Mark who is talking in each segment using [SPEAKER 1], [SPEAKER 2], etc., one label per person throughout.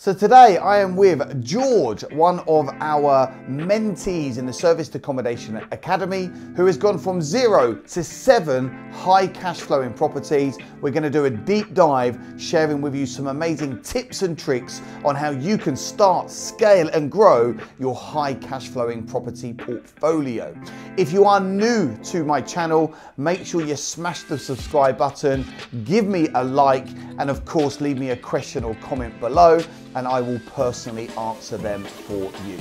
[SPEAKER 1] So today I am with George, one of our mentees in the Serviced Accommodation Academy, who has gone from zero to seven high cash flowing properties. We're going to do a deep dive, sharing with you some amazing tips and tricks on how you can start, scale, and grow your high cash flowing property portfolio. If you are new to my channel, make sure you smash the subscribe button, give me a like, and of course, leave me a question or comment below and I will personally answer them for you.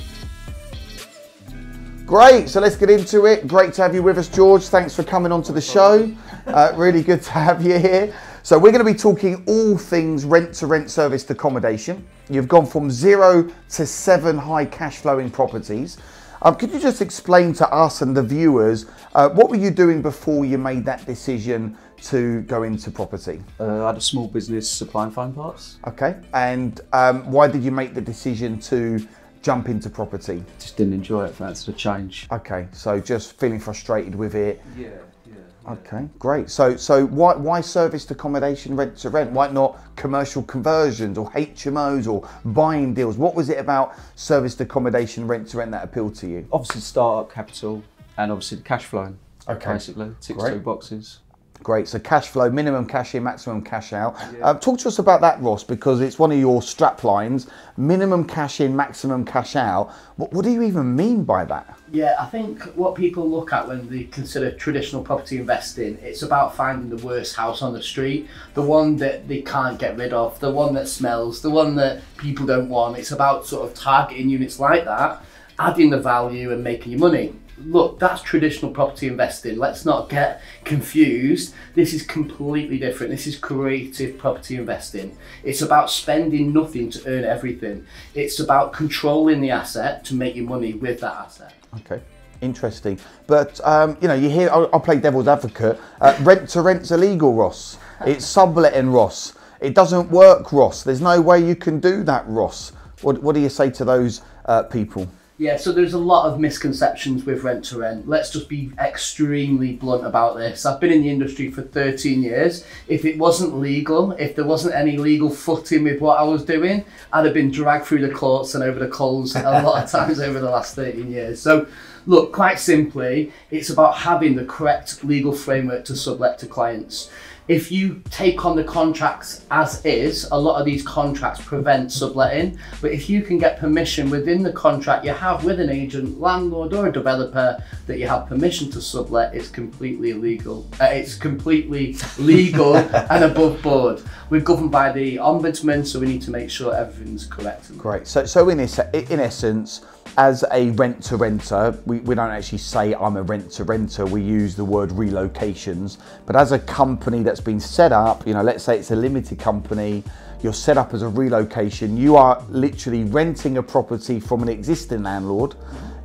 [SPEAKER 1] Great, so let's get into it. Great to have you with us, George. Thanks for coming onto the show. Uh, really good to have you here. So we're going to be talking all things rent to rent serviced accommodation. You've gone from zero to seven high cash flowing properties. Um, could you just explain to us and the viewers uh, what were you doing before you made that decision to go into property?
[SPEAKER 2] Uh, I had a small business supplying phone parts.
[SPEAKER 1] Okay, and um, why did you make the decision to jump into property?
[SPEAKER 2] Just didn't enjoy it, That's the change.
[SPEAKER 1] Okay, so just feeling frustrated with it.
[SPEAKER 2] Yeah, yeah.
[SPEAKER 1] Okay, great. So, so why why serviced accommodation rent to rent? Why not commercial conversions or HMOs or buying deals? What was it about serviced accommodation rent to rent that appealed to you?
[SPEAKER 2] Obviously, startup capital and obviously the cash flow.
[SPEAKER 1] Okay.
[SPEAKER 2] Basically, ticks
[SPEAKER 1] Great.
[SPEAKER 2] two boxes.
[SPEAKER 1] Great. So cash flow, minimum cash in, maximum cash out. Uh, talk to us about that, Ross, because it's one of your strap lines. Minimum cash in, maximum cash out. What, what do you even mean by that?
[SPEAKER 3] Yeah, I think what people look at when they consider traditional property investing, it's about finding the worst house on the street, the one that they can't get rid of, the one that smells, the one that people don't want. It's about sort of targeting units like that, adding the value and making your money. Look, that's traditional property investing. Let's not get confused. This is completely different. This is creative property investing. It's about spending nothing to earn everything. It's about controlling the asset to make your money with that asset.
[SPEAKER 1] Okay, interesting. But um, you know, you hear I'll, I'll play devil's advocate. Uh, rent to rent's illegal, Ross. It's subletting, Ross. It doesn't work, Ross. There's no way you can do that, Ross. What, what do you say to those uh, people?
[SPEAKER 3] Yeah, so there's a lot of misconceptions with rent to rent. Let's just be extremely blunt about this. I've been in the industry for 13 years. If it wasn't legal, if there wasn't any legal footing with what I was doing, I'd have been dragged through the courts and over the coals a lot of times over the last 13 years. So, look, quite simply, it's about having the correct legal framework to sublet to clients if you take on the contracts as is, a lot of these contracts prevent subletting. But if you can get permission within the contract you have with an agent, landlord, or a developer that you have permission to sublet, it's completely illegal. Uh, it's completely legal and above board. We're governed by the ombudsman, so we need to make sure everything's correct.
[SPEAKER 1] Great. So, so in, in essence, as a rent to renter, we, we don't actually say I'm a rent to renter, we use the word relocations. But as a company that's been set up, you know, let's say it's a limited company, you're set up as a relocation, you are literally renting a property from an existing landlord,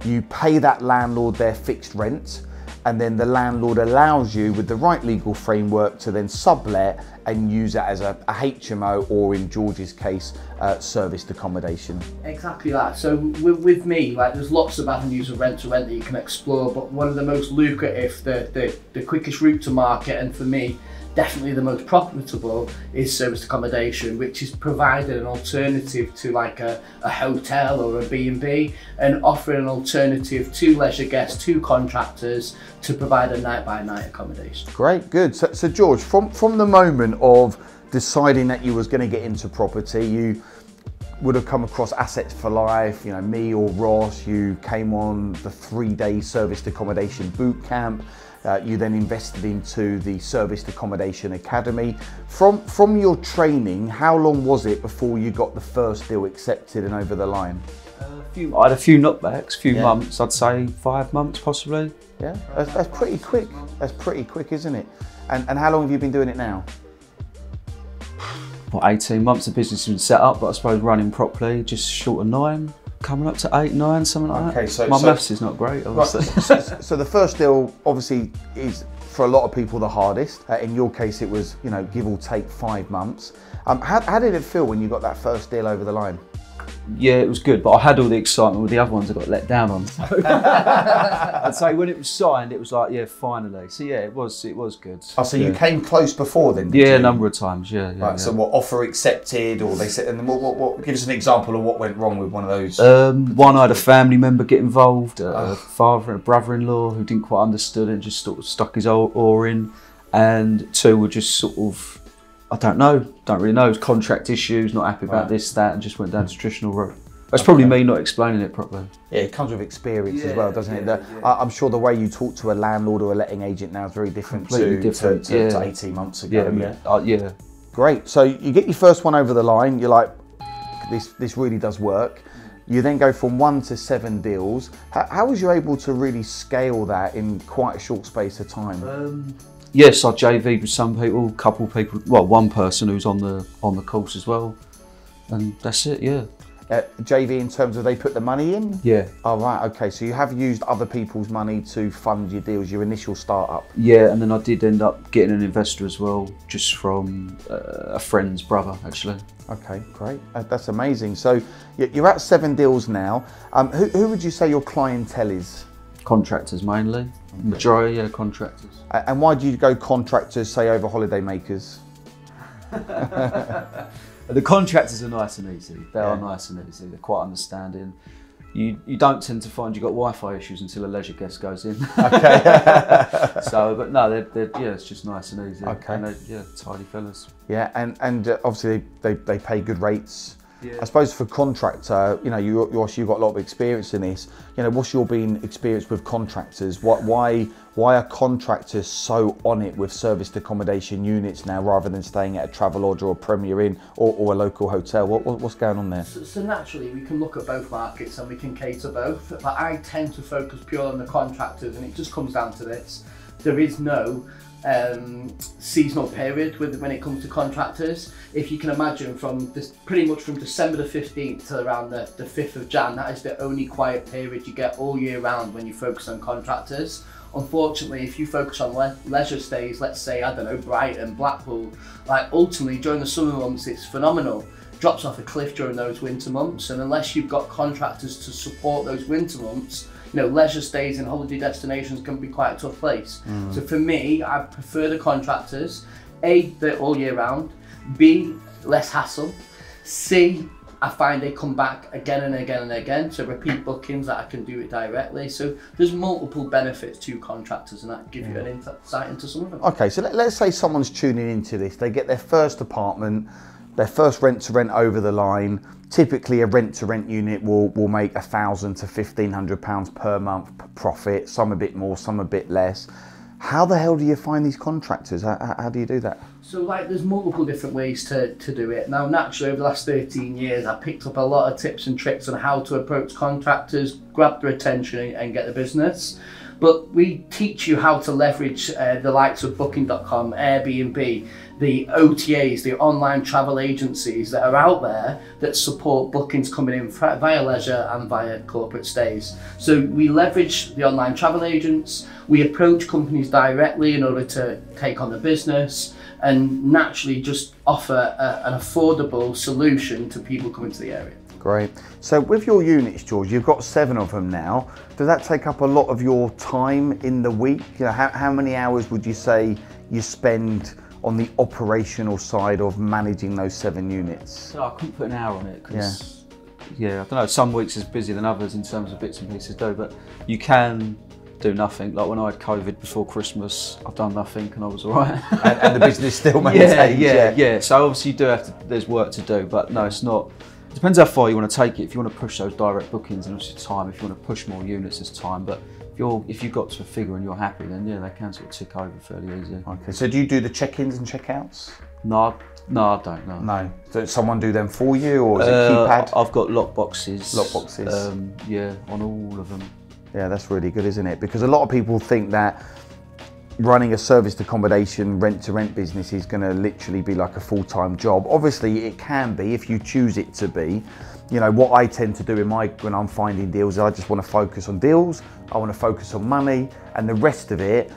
[SPEAKER 1] you pay that landlord their fixed rent. And then the landlord allows you, with the right legal framework, to then sublet and use it as a, a HMO or, in George's case, uh, serviced accommodation.
[SPEAKER 3] Exactly that. So with, with me, like there's lots of avenues of rent to rent that you can explore, but one of the most lucrative, the, the, the quickest route to market, and for me, definitely the most profitable is service accommodation, which is providing an alternative to like a, a hotel or a B&B and offering an alternative to leisure guests, to contractors to provide a night by night accommodation.
[SPEAKER 1] Great, good. So, so George, from, from the moment of deciding that you was going to get into property, you would have come across Assets for Life, you know, me or Ross, you came on the three-day serviced accommodation boot camp. Uh, you then invested into the Serviced Accommodation Academy. From, from your training, how long was it before you got the first deal accepted and over the line?
[SPEAKER 2] A few, I had a few knockbacks, a few
[SPEAKER 1] Yeah.
[SPEAKER 2] months, I'd say five months possibly.
[SPEAKER 1] Yeah, that's, that's pretty quick. That's pretty quick, isn't it? And, and how long have you been doing it now?
[SPEAKER 2] What, 18 months the business has been set up, but I suppose running properly, just short of nine, coming up to eight, nine, something like
[SPEAKER 1] Okay,
[SPEAKER 2] that.
[SPEAKER 1] so-
[SPEAKER 2] My
[SPEAKER 1] so-
[SPEAKER 2] maths is not great,
[SPEAKER 1] Right,
[SPEAKER 2] obviously.
[SPEAKER 1] so, so the first deal obviously is for a lot of people the hardest. Uh, in your case, it was you know give or take five months. Um, how, how did it feel when you got that first deal over the line?
[SPEAKER 2] Yeah, it was good, but I had all the excitement with the other ones I got let down on. So I'd say when it was signed, it was like, yeah, finally. So yeah, it was it was good.
[SPEAKER 1] Oh, so
[SPEAKER 2] yeah.
[SPEAKER 1] you came close before then? did
[SPEAKER 2] Yeah,
[SPEAKER 1] you?
[SPEAKER 2] a number of times. Yeah, yeah.
[SPEAKER 1] Right.
[SPEAKER 2] yeah.
[SPEAKER 1] So what offer accepted, or they said, and then what, what, what? Give us an example of what went wrong with one of those.
[SPEAKER 2] Um, one, I had a family member get involved, a,
[SPEAKER 1] Oh.
[SPEAKER 2] father and a brother-in-law who didn't quite understood and just sort of stuck his oar in, and two were just sort of, I don't know, don't really know, contract issues, not happy about
[SPEAKER 1] Right.
[SPEAKER 2] this, that, and just went down the traditional route. That's probably me not explaining it properly.
[SPEAKER 1] yeah, it comes with experience as well, doesn't it? The-
[SPEAKER 2] yeah.
[SPEAKER 1] I- I'm sure the way you talk to a landlord or a letting agent now is very different,
[SPEAKER 2] Completely
[SPEAKER 1] to,
[SPEAKER 2] different,
[SPEAKER 1] to, to, to 18 months ago.
[SPEAKER 2] Yeah,
[SPEAKER 1] yeah.
[SPEAKER 2] uh, yeah.
[SPEAKER 1] Great. So you get your first one over the line. You're like, this this really does work. You then go from one to seven deals. How, how was you able to really scale that in quite a short space of time?
[SPEAKER 2] Um, yes, I JV'd with some people, couple people, well, one person who's on the on the course as well, and that's it. Yeah,
[SPEAKER 1] Uh, JV in terms of they put the money in.
[SPEAKER 2] yeah,
[SPEAKER 1] Oh right, okay. So you have used other people's money to fund your deals, your initial startup.
[SPEAKER 2] yeah. And then I did end up getting an investor as well, just from uh, a friend's brother, actually.
[SPEAKER 1] Okay, great. Uh, that's amazing. So you're at seven deals now. Um, who, who would you say your clientele is?
[SPEAKER 2] Contractors mainly, majority, yeah, contractors.
[SPEAKER 1] And why do you go contractors, say over holiday makers?
[SPEAKER 2] The contractors are nice and easy. They are nice and easy. They're quite understanding. You you don't tend to find you've got Wi-Fi issues until a leisure guest goes in.
[SPEAKER 1] Okay.
[SPEAKER 2] so, but no, they're, they're, yeah, it's just nice and easy.
[SPEAKER 1] Okay.
[SPEAKER 2] And yeah, tidy fellas.
[SPEAKER 1] yeah, and and uh, obviously they, they pay good rates.
[SPEAKER 2] Yeah.
[SPEAKER 1] I suppose for contractor, you know, you you obviously you've got a lot of experience in this. You know, what's your been experience with contractors? What why why are contractors so on it with serviced accommodation units now rather than staying at a Travelodge or a Premier Inn or, or a local hotel? What, what what's going on there?
[SPEAKER 3] So, so naturally, we can look at both markets and we can cater both. But I tend to focus purely on the contractors, and it just comes down to this: there is no um, seasonal period with when it comes to contractors. If you can imagine, from this, pretty much from December the fifteenth to around the the fifth of Jan, that is the only quiet period you get all year round when you focus on contractors. Unfortunately, if you focus on le- leisure stays, let's say I don't know Brighton, Blackpool, like ultimately during the summer months, it's phenomenal drops off a cliff during those winter months and unless you've got contractors to support those winter months you know leisure stays and holiday destinations can be quite a tough place. Mm. So for me i prefer the contractors. A they're all year round. B less hassle. C I find they come back again and again and again, so repeat bookings that I can do it directly. So there's multiple benefits to contractors, and that give you an insight into some of them.
[SPEAKER 1] Okay, so let's say someone's tuning into this. They get their first apartment, their first rent to rent over the line. Typically, a rent to rent unit will, will make a thousand to fifteen hundred pounds per month profit. Some a bit more, some a bit less. How the hell do you find these contractors? How, how- how do you do that?
[SPEAKER 3] So like there's multiple different ways to, to do it. Now naturally over the last 13 years I picked up a lot of tips and tricks on how to approach contractors, grab their attention and, get the business. But we teach you how to leverage uh, the likes of booking.com, Airbnb, the OTAs, the online travel agencies that are out there that support bookings coming in via leisure and via corporate stays. So we leverage the online travel agents, we approach companies directly in order to take on the business and naturally just offer a, an affordable solution to people coming to the area.
[SPEAKER 1] Great. So with your units, George, you've got seven of them now. Does that take up a lot of your time in the week? You know, how, how many hours would you say you spend on the operational side of managing those seven units?
[SPEAKER 2] So I couldn't put an hour on it because, yeah. I don't know. Some weeks is busier than others in terms of bits and pieces though, but you can do nothing. Like when I had COVID before Christmas, I've done nothing and I was alright.
[SPEAKER 1] and, and the business still
[SPEAKER 2] yeah,
[SPEAKER 1] maintains.
[SPEAKER 2] yeah, yeah. So obviously you do have to. There's work to do, but no, it's not. It depends how far you want to take it. If you want to push those direct bookings, and obviously time. If you want to push more units, there's time. But if you're if you've got to a figure and you're happy, then yeah, they can sort of tick over fairly easy.
[SPEAKER 1] Okay. So do you do the check-ins and check-outs?
[SPEAKER 2] No, no, I don't know.
[SPEAKER 1] No. Does someone do them for you, or is it
[SPEAKER 2] Uh,
[SPEAKER 1] keypad?
[SPEAKER 2] I've got lock boxes.
[SPEAKER 1] Lock boxes.
[SPEAKER 2] Um, yeah, on all of them.
[SPEAKER 1] Yeah, that's really good, isn't it? Because a lot of people think that running a serviced accommodation rent to rent business is going to literally be like a full time job. Obviously, it can be if you choose it to be. You know, what I tend to do in my when I'm finding deals, I just want to focus on deals, I want to focus on money, and the rest of it.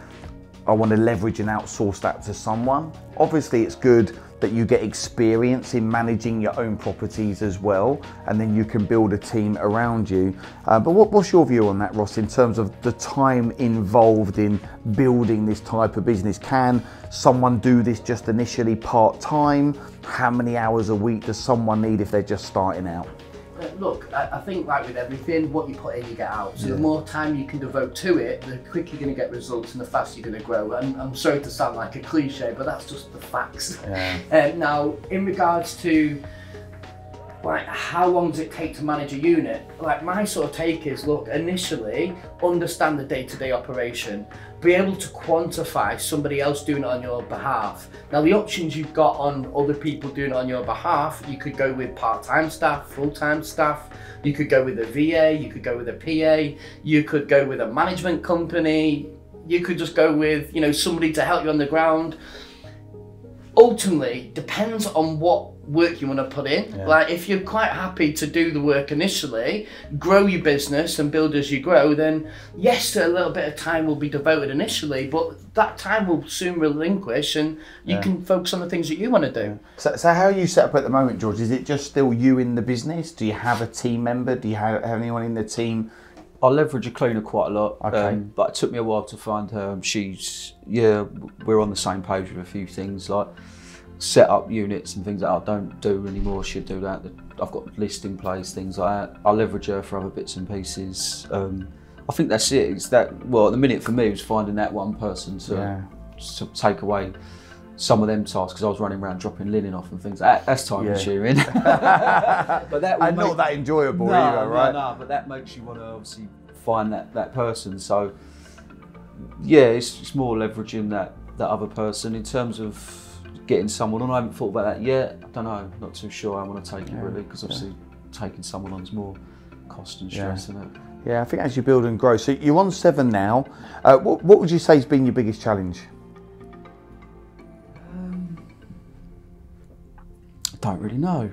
[SPEAKER 1] I want to leverage and outsource that to someone. Obviously, it's good that you get experience in managing your own properties as well, and then you can build a team around you. Uh, but what, what's your view on that, Ross, in terms of the time involved in building this type of business? Can someone do this just initially part time? How many hours a week does someone need if they're just starting out?
[SPEAKER 3] Uh, Look, I, I think like with everything, what you put in, you get out. So the more time you can devote to it, the quicker you're going to get results and the faster you're going to grow. And I'm sorry to sound like a cliche, but that's just the facts.
[SPEAKER 1] Yeah.
[SPEAKER 3] Um, now, in regards to like how long does it take to manage a unit? Like my sort of take is, look, initially understand the day-to-day operation, be able to quantify somebody else doing it on your behalf. Now the options you've got on other people doing it on your behalf, you could go with part-time staff, full-time staff, you could go with a VA, you could go with a PA, you could go with a management company, you could just go with, you know, somebody to help you on the ground ultimately depends on what work you want to put in. Like if you're quite happy to do the work initially, grow your business and build as you grow, then yes, a little bit of time will be devoted initially, but that time will soon relinquish and you can focus on the things that you want to do.
[SPEAKER 1] So, so how are you set up at the moment, George? Is it just still you in the business? Do you have a team member? Do you have, have anyone in the team?
[SPEAKER 2] I leverage a cleaner quite a lot,
[SPEAKER 1] Okay.
[SPEAKER 2] um, but it took me a while to find her. She's yeah, we're on the same page with a few things like set up units and things that I don't do anymore. She'd do that. I've got list in place, things like that. I leverage her for other bits and pieces. Um, I think that's it. It's that well, at the minute for me was finding that one person to,
[SPEAKER 1] Yeah.
[SPEAKER 2] to take away some of them tasks because I was running around dropping linen off and things. That, that's time
[SPEAKER 1] Yeah.
[SPEAKER 2] consuming. but that
[SPEAKER 1] And
[SPEAKER 2] make-
[SPEAKER 1] not that enjoyable
[SPEAKER 2] no,
[SPEAKER 1] either, right?
[SPEAKER 2] No, no, but that makes you want to obviously find that, that person. So, yeah, it's, it's more leveraging that, that other person in terms of getting someone on. I haven't thought about that yet. I don't know, not too sure I want to take it really because obviously taking someone on is more cost and stress, isn't it?
[SPEAKER 1] Yeah, I think as you build and grow. So you're on seven now. Uh, what, what would you say has been your biggest challenge?
[SPEAKER 2] I don't really know.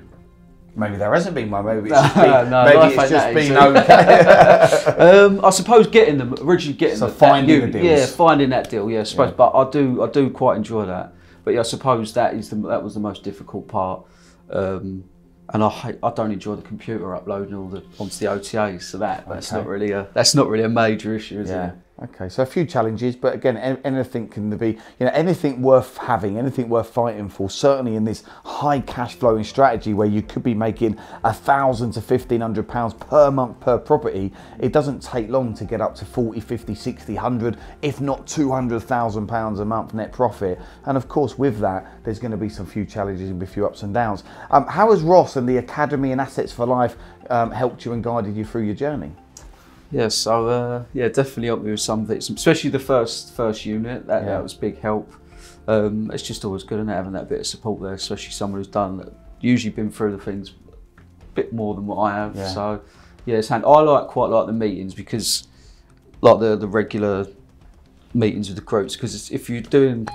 [SPEAKER 1] Maybe there hasn't been one. Maybe it's just been,
[SPEAKER 2] No,
[SPEAKER 1] maybe it's just been okay.
[SPEAKER 2] um, I suppose getting them originally getting
[SPEAKER 1] So
[SPEAKER 2] the,
[SPEAKER 1] finding
[SPEAKER 2] new-
[SPEAKER 1] the deals.
[SPEAKER 2] Yeah, finding that deal. Yeah, I suppose. But I do, I do quite enjoy that. But yeah, I suppose that is the that was the most difficult part. Um, and I hate, I don't enjoy the computer uploading all the onto the OTAs. So that that's
[SPEAKER 1] Okay.
[SPEAKER 2] not really a that's not really a major issue, is
[SPEAKER 1] Yeah.
[SPEAKER 2] it?
[SPEAKER 1] Okay. So a few challenges, but again, anything can be, you know, anything worth having, anything worth fighting for. Certainly in this high cash flowing strategy where you could be making a thousand to fifteen hundred pounds per month per property, it doesn't take long to get up to 40, 50, 60, 100, if not 200,000 pounds a month net profit. And of course, with that, there's going to be some few challenges and a few ups and downs. Um, how has Ross and the Academy and Assets for Life um, helped you and guided you through your journey?
[SPEAKER 2] Yeah, so uh, yeah, definitely helped me with some bits, especially the first first unit. That,
[SPEAKER 1] Yeah.
[SPEAKER 2] that was big help. Um, it's just always good, is having that bit of support there, especially someone who's done usually been through the things a bit more than what I have.
[SPEAKER 1] Yeah.
[SPEAKER 2] So yeah, it's hand. I like quite like the meetings because like the the regular meetings with the groups because if you're doing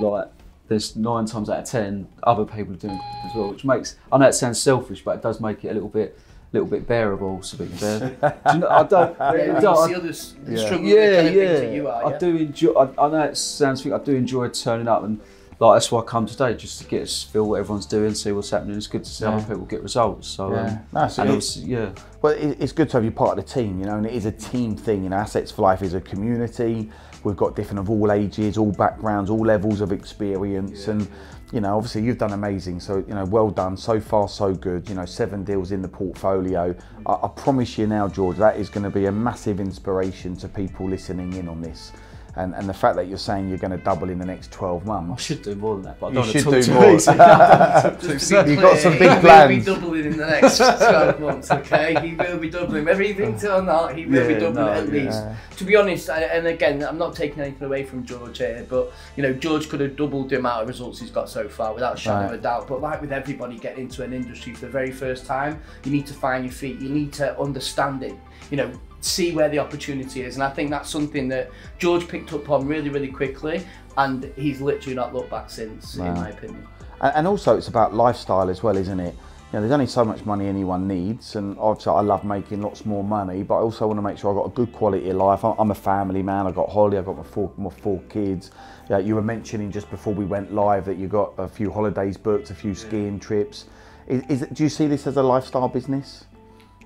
[SPEAKER 2] like there's nine times out of ten other people are doing as well, which makes I know it sounds selfish, but it does make it a little bit little bit bearable. To be fair, Do you know, I don't.
[SPEAKER 3] Yeah,
[SPEAKER 2] I don't-
[SPEAKER 3] see others
[SPEAKER 1] Yeah.
[SPEAKER 3] struggle with
[SPEAKER 2] yeah,
[SPEAKER 3] the kind of
[SPEAKER 2] yeah.
[SPEAKER 3] things that you are.
[SPEAKER 2] I
[SPEAKER 3] yeah?
[SPEAKER 2] do enjoy. I, I know it sounds. I do enjoy turning up, and like that's why I come today, just to get us feel what everyone's doing, see what's happening. It's good to see
[SPEAKER 1] Yeah.
[SPEAKER 2] other people get results. So
[SPEAKER 1] Yeah.
[SPEAKER 2] um,
[SPEAKER 1] No, so
[SPEAKER 2] and
[SPEAKER 1] it's-
[SPEAKER 2] it's, yeah,
[SPEAKER 1] Well, it- it's good to have you part of the team, you know, and it is a team thing. You know, Assets for Life is a community. We've got different of all ages, all backgrounds, all levels of experience, and you know, obviously you've done amazing. So you know, well done. So far, so good. You know, seven deals in the portfolio. I, I promise you now, George, that is going to be a massive inspiration to people listening in on this. And, and the fact that you're saying you're going to double in the next 12 months.
[SPEAKER 2] I should do more than that, but I
[SPEAKER 1] You
[SPEAKER 2] don't
[SPEAKER 1] should
[SPEAKER 2] want
[SPEAKER 1] do
[SPEAKER 2] to talk
[SPEAKER 1] more.
[SPEAKER 2] too easy.
[SPEAKER 3] Just to be
[SPEAKER 1] You've got
[SPEAKER 3] clear,
[SPEAKER 1] some big
[SPEAKER 3] He will be doubling in the next 12 months, okay? He will be doubling. Whether he thinks it or not, he will be doubling
[SPEAKER 2] no,
[SPEAKER 3] at
[SPEAKER 2] yeah.
[SPEAKER 3] least. To be honest, I, and again, I'm not taking anything away from George here, but you know, George could have doubled the amount of results he's got so far without a shadow of a doubt. But like with everybody getting into an industry for the very first time, you need to find your feet. You need to understand it. You know, see where the opportunity is, and I think that's something that George picked up on really, really quickly, and he's literally not looked back since,
[SPEAKER 1] Wow.
[SPEAKER 3] in my opinion.
[SPEAKER 1] And, also, it's about lifestyle as well, isn't it? You know, there's only so much money anyone needs, and obviously I love making lots more money, but I also want to make sure I've got a good quality of life. I'm a family man. I've got Holly. I've got my four my four kids. Yeah, you were mentioning just before we went live that you got a few holidays booked, a few skiing trips. Is, is do you see this as a lifestyle business?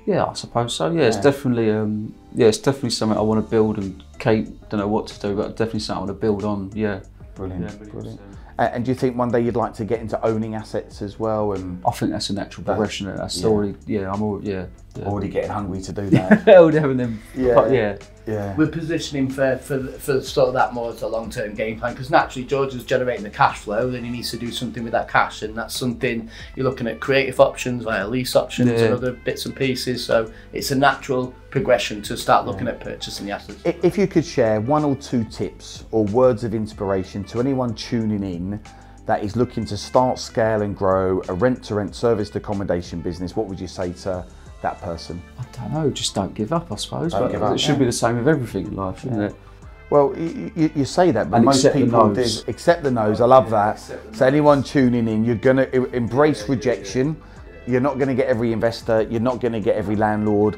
[SPEAKER 2] Yeah, I suppose so. Yeah, it's
[SPEAKER 1] Yeah.
[SPEAKER 2] definitely um, yeah, it's definitely something I want to build and Kate don't know what to do, but definitely something I want to build on. Yeah.
[SPEAKER 1] Brilliant,
[SPEAKER 2] Yeah,
[SPEAKER 1] brilliant. And, and do you think one day you'd like to get into owning assets as well, and
[SPEAKER 2] I think that's a natural progression. That's
[SPEAKER 1] yeah.
[SPEAKER 2] already yeah, I'm all yeah. Yeah.
[SPEAKER 1] already getting hungry to do that?
[SPEAKER 2] already having them.
[SPEAKER 1] Yeah.
[SPEAKER 2] but yeah.
[SPEAKER 1] yeah.
[SPEAKER 3] We're positioning for, for, for sort of that more as a long term game plan because naturally George is generating the cash flow, then he needs to do something with that cash, and that's something you're looking at creative options, via lease options,
[SPEAKER 2] Yeah.
[SPEAKER 3] and other bits and pieces. So it's a natural progression to start looking at purchasing the assets.
[SPEAKER 1] If you could share one or two tips or words of inspiration to anyone tuning in that is looking to start, scale, and grow a rent to rent service to accommodation business, what would you say to that person?
[SPEAKER 2] I don't know, just don't give up, I suppose.
[SPEAKER 1] Don't
[SPEAKER 2] but
[SPEAKER 1] give up,
[SPEAKER 2] it should
[SPEAKER 1] yeah.
[SPEAKER 2] be the same with everything in life, shouldn't it?
[SPEAKER 1] Well, you, you, you say that, but
[SPEAKER 2] And
[SPEAKER 1] most people do
[SPEAKER 2] no's.
[SPEAKER 1] accept the no's. I love that. So anyone tuning in, you're going to embrace rejection. You're not going to get every investor. You're not going to get every landlord.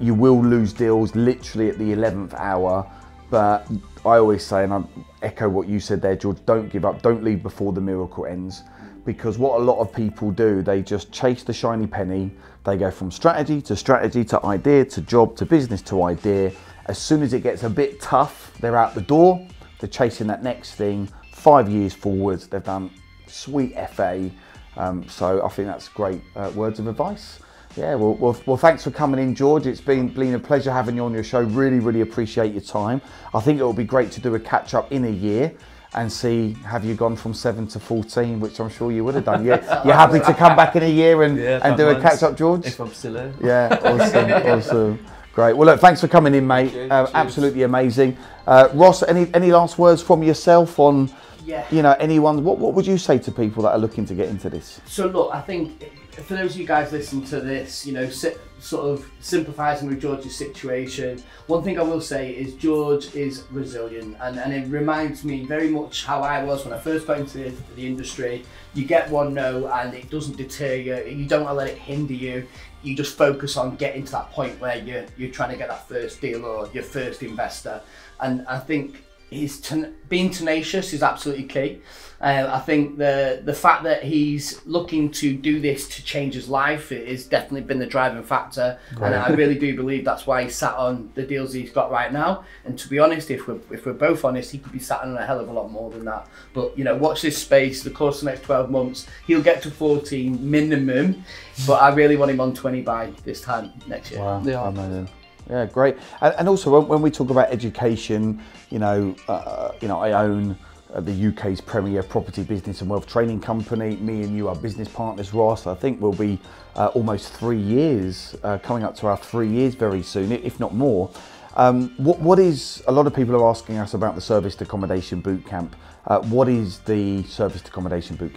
[SPEAKER 1] You will lose deals literally at the 11th hour. But I always say, and I echo what you said there, George, don't give up. Don't leave before the miracle ends. Because what a lot of people do, they just chase the shiny penny. They go from strategy to strategy to idea to job to business to idea. As soon as it gets a bit tough, they're out the door. They're chasing that next thing. Five years forwards, they've done sweet FA. Um, so I think that's great uh, words of advice. Yeah, well, well, well, thanks for coming in, George. It's been been a pleasure having you on your show. Really, really appreciate your time. I think it will be great to do a catch up in a year and see have you gone from seven to fourteen, which I'm sure you would have done. Yeah, you're happy to come back in a year and, and do a catch up, George.
[SPEAKER 2] If I'm still here.
[SPEAKER 1] Yeah, awesome, awesome. Great. Well, look, thanks for coming in, mate.
[SPEAKER 2] you.
[SPEAKER 1] Uh,
[SPEAKER 2] Cheers.
[SPEAKER 1] absolutely amazing. Uh, Ross, any any last words from yourself on,
[SPEAKER 3] Yeah.
[SPEAKER 1] you know, anyone? What what would you say to people that are looking to get into this?
[SPEAKER 3] So look, I think for those of you guys listening to this, you know, si- sort of sympathising with George's situation. One thing I will say is George is resilient, and, and it reminds me very much how I was when I first got into the, the industry. You get one no, and it doesn't deter you. You don't let it hinder you. You just focus on getting to that point where you're you're trying to get that first deal or your first investor, and I think his ten- being tenacious is absolutely key. Uh, I think the the fact that he's looking to do this to change his life has definitely been the driving factor, and I really do believe that's why he sat on the deals he's got right now. And to be honest, if we're if we're both honest, he could be sat on a hell of a lot more than that. But you know, watch this space. The course of the next twelve months, he'll get to fourteen minimum. But I really want him on twenty by this time next year.
[SPEAKER 1] Wow,
[SPEAKER 2] Yeah.
[SPEAKER 1] amazing. Yeah, great. And, and also, when, when we talk about education, you know, uh, you know, I own uh, the UK's premier property business and wealth training company. Me and you are business partners, Ross. I think we'll be uh, almost three years, uh, coming up to our three years very soon, if not more. Um, what, what is, a lot of people are asking us about the serviced accommodation boot camp. Uh, what is the serviced accommodation boot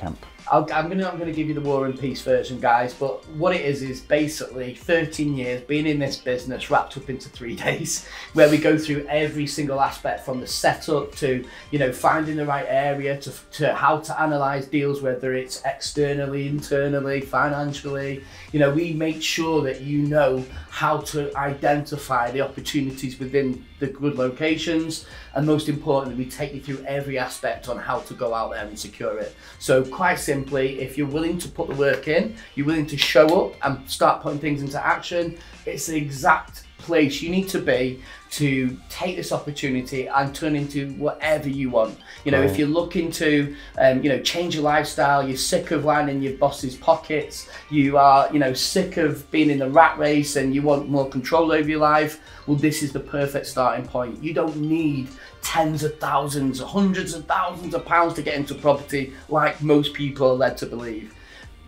[SPEAKER 3] I'll, I'm gonna I'm gonna give you the War and Peace version, guys. But what it is is basically 13 years being in this business wrapped up into three days, where we go through every single aspect from the setup to you know finding the right area to to how to analyze deals, whether it's externally, internally, financially. You know, we make sure that you know how to identify the opportunities within the good locations, and most importantly, we take you through every aspect on how to go out there and secure it. So, quite simply, if you're willing to put the work in, you're willing to show up and start putting things into action, it's the exact place you need to be to take this opportunity and turn into whatever you want. You know, if you're looking to, um, you know, change your lifestyle, you're sick of lining your boss's pockets, you are, you know, sick of being in the rat race and you want more control over your life, well, this is the perfect starting point. You don't need tens of thousands, hundreds of thousands of pounds to get into property like most people are led to believe.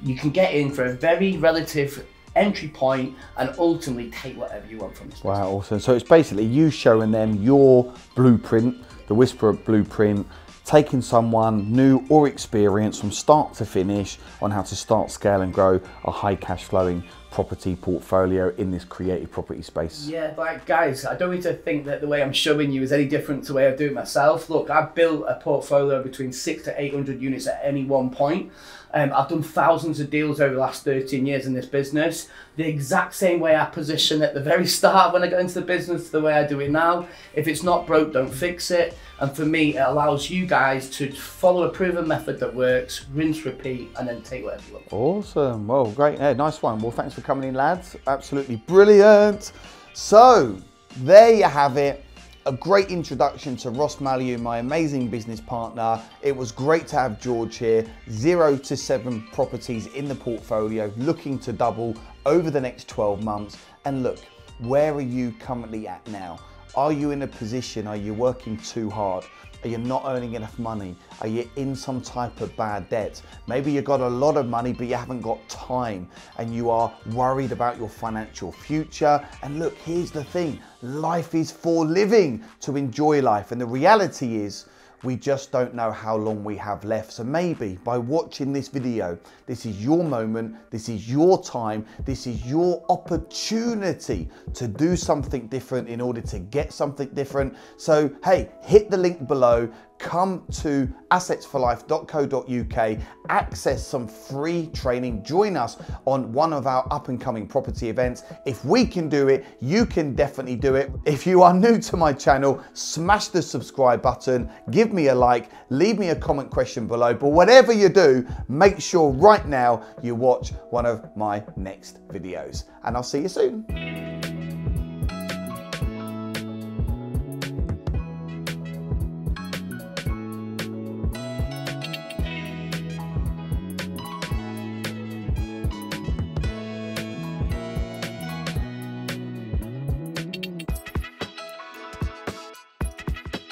[SPEAKER 3] You can get in for a very relative entry point and ultimately take whatever you want from this.
[SPEAKER 1] Wow, awesome. So it's basically you showing them your blueprint, the Whisperer blueprint, taking someone new or experienced from start to finish on how to start, scale, and grow a high cash flowing property portfolio in this creative property space?
[SPEAKER 3] Yeah, like guys, I don't need to think that the way I'm showing you is any different to the way I do it myself. Look, I've built a portfolio between six to 800 units at any one point. Um, I've done thousands of deals over the last 13 years in this business. The exact same way I position at the very start when I got into the business, the way I do it now. If it's not broke, don't fix it. And for me, it allows you guys to follow a proven method that works, rinse, repeat, and then take whatever you want.
[SPEAKER 1] Awesome. Well, great. Yeah, nice one. Well, thanks for coming in, lads. Absolutely brilliant. So, there you have it a great introduction to Ross Mallalieu, my amazing business partner. It was great to have George here. Zero to seven properties in the portfolio, looking to double over the next 12 months. And look, where are you currently at now? Are you in a position, are you working too hard? Are you not earning enough money? Are you in some type of bad debt? Maybe you've got a lot of money, but you haven't got time and you are worried about your financial future. And look, here's the thing life is for living to enjoy life. And the reality is, we just don't know how long we have left. So maybe by watching this video, this is your moment, this is your time, this is your opportunity to do something different in order to get something different. So hey, hit the link below, come to assetsforlife.co.uk, access some free training, join us on one of our up and coming property events. If we can do it, you can definitely do it. If you are new to my channel, smash the subscribe button, give me a like, leave me a comment question below. But whatever you do, make sure right now you watch one of my next videos. And I'll see you soon.